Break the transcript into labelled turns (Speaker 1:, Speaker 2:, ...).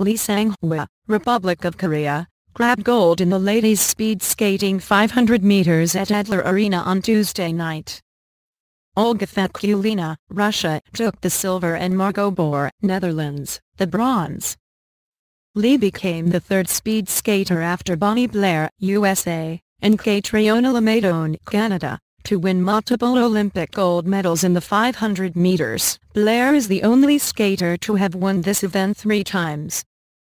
Speaker 1: Lee Sang-hwa, Republic of Korea, grabbed gold in the ladies speed skating 500 meters at Adler Arena on Tuesday night. Olga Fatkulina, Russia, took the silver and Margot Boer, Netherlands, the bronze. Lee became the third speed skater after Bonnie Blair, USA, and Catriona Le May Doan, Canada, to win multiple Olympic gold medals in the 500 meters. Blair is the only skater to have won this event three times.